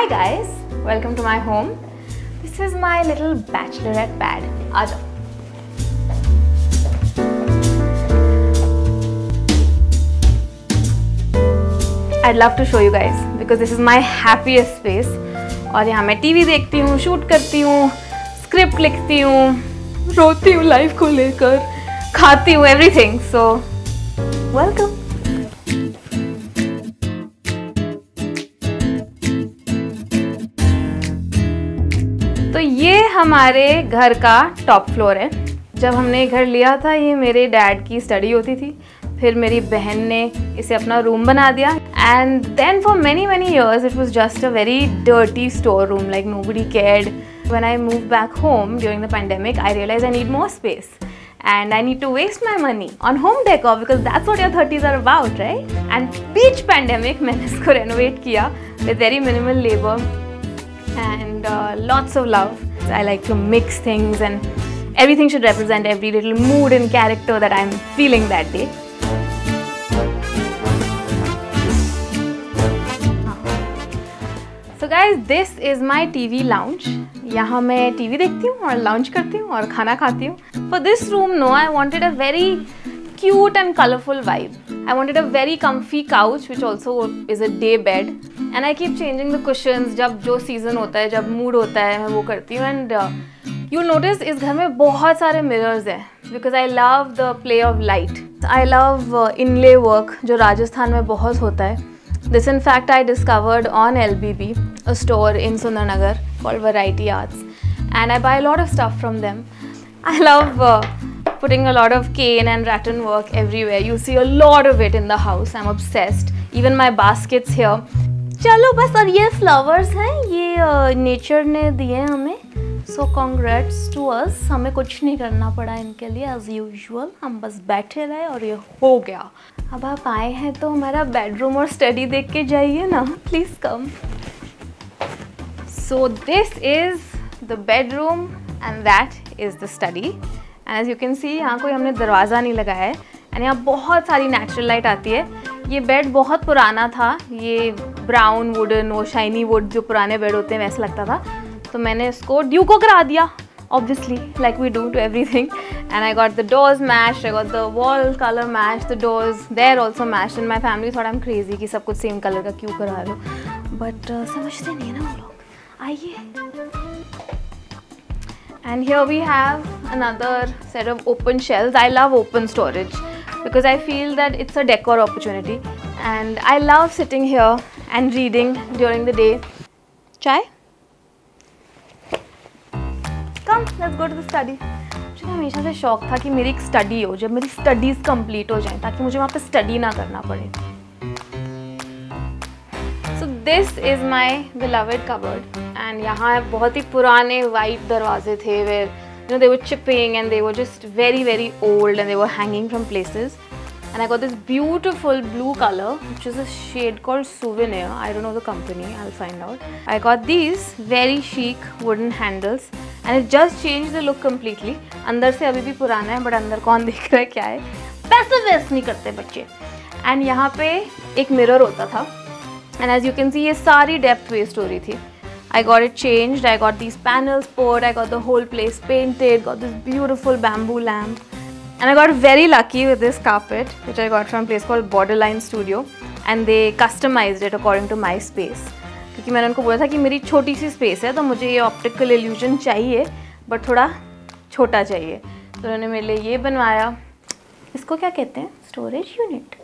Hi guys welcome to my home this is my little bachelorette pad आ जाओ I love to show you guys because this is my happiest space और यहाँ मैं TV देखती हूँ shoot करती हूँ script लिखती हूँ, रोती हूँ लाइफ को लेकर, खाती हूँ एवरीथिंग सो वेलकम हमारे घर का टॉप फ्लोर है। जब हमने घर लिया था, ये मेरे डैड की स्टडी होती थी। फिर मेरी बहन ने इसे अपना रूम बना दिया। And then for many many years it was just a very dirty store room like nobody cared when I move back home during the pandemic I realise I need more space and I need to waste my money on home decor because that's what your thirties are about right and beach pandemic मैंने इसको renovate किया with very minimal labour and lots of love I like to mix things and everything should represent every little mood and character that I'm feeling that day. So guys this is my T V lounge यहाँ मैं T V देखती हूँ और lounge करती हूँ और खाना खाती हूँ for this room no I wanted a very cute and colorful vibe. I wanted a very comfy couch which also is a day bed and I keep changing the cushions जब जो season होता है जब mood होता है मैं वो करती हूँ and uh, you'll notice इस घर में बहुत सारे mirrors हैं because I love the play of light. I love uh, inlay work जो राजस्थान में बहुत होता है This in fact I discovered on LBB, a store in Sundarnagar called Variety Arts and I buy a lot of stuff from them. I love uh, putting a lot of cane and rattan work everywhere. You see a lot of it in the house. I'm obsessed. Even my baskets here. चलो बस, और ये flowers हैं ये nature ने दिए हमें सो congrats to us हमें कुछ नहीं करना पड़ा इनके लिए एज यूजुअल हम बस बैठे रहे और ये हो गया अब आप आए हैं तो हमारा बेडरूम और स्टडी देख के जाइए ना please come so this is the bedroom and that is the study and as you can see यहाँ कोई हमने दरवाज़ा नहीं लगाया है। एंड यहाँ बहुत सारी नेचुरल लाइट आती है। ये बेड बहुत पुराना था। ये ब्राउन वुडन वो शाइनी वुड जो पुराने बेड होते हैं, वैसे लगता था। तो मैंने इसको ड्यू को करा दिया। Obviously like we do to everything and I got the doors mash I got the wall colour mash the doors there also mash and my family थोड़ा एम क्रेजी कि सब कुछ सेम कलर का क्यों करा रहे हो। बट uh, समझते नहीं है ना हम लोग। आइए। And here we have another set of open shelves i love open storage because i feel that it's a decor opportunity and i love sitting here and reading during the day chai come let's go to the study मुझे हमेशा से शौक था कि मेरी एक study हो जब मेरी स्टडीज़ कंप्लीट हो जाए ताकि मुझे वहाँ पे स्टडी ना करना पड़े so this is my beloved cupboard and यहाँ बहुत ही पुराने वाइट दरवाजे थे where you know they were chipping and they were just very very old and they were hanging from places and I got this beautiful blue color which is a shade called souvenir I don't know the company I'll find out I got these very chic wooden handles and it just changed the look completely अंदर से अभी भी पुराना है but अंदर कौन देख रहा है क्या है पैसे वेस्ट नहीं करते बच्चे एंड यहाँ पे एक मिरर होता था and as you can see ये सारी डेप्थ वेस्ट हो रही थी I got it changed. I got these panels poured. I got the whole place painted. Got this beautiful bamboo lamp. And I got very lucky with this carpet, which I got from a place called Borderline Studio. And they customized it according to my space. क्योंकि मैंने उनको बोला था कि मेरी छोटी सी space है तो मुझे ये ऑप्टिकल इल्यूजन चाहिए बट थोड़ा छोटा चाहिए तो उन्होंने मेरे लिए ये बनवाया इसको क्या कहते हैं स्टोरेज यूनिट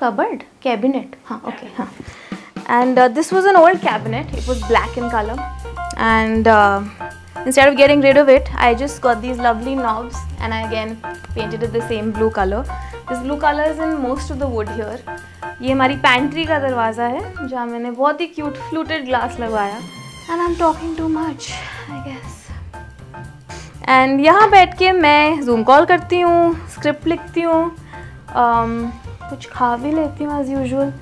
कबर्ड कैबिनेट हाँ ओके हाँ and uh, this was an old cabinet it was black in color and uh, instead of getting rid of it I just got these lovely knobs and I again painted it the same blue color this blue color is in most of the wood here ये हमारी pantry का दरवाज़ा है जहाँ मैंने बहुत ही cute fluted glass लगवाया and I am talking too much I guess and यहाँ बैठ के मैं जूम कॉल करती हूँ स्क्रिप्ट लिखती हूँ um, कुछ खा भी लेती हूँ as usual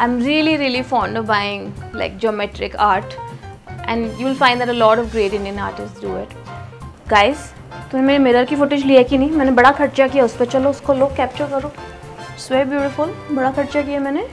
I'm really really fond of buying like geometric art and you'll find that a lot of great Indian artists do it. Guys, तुमने मेरे मिरर की फुटेज लिया कि नहीं मैंने बड़ा खर्चा किया उस पर चलो उसको लो कैप्चर करो सो ब्यूटीफुल बड़ा खर्चा किया मैंने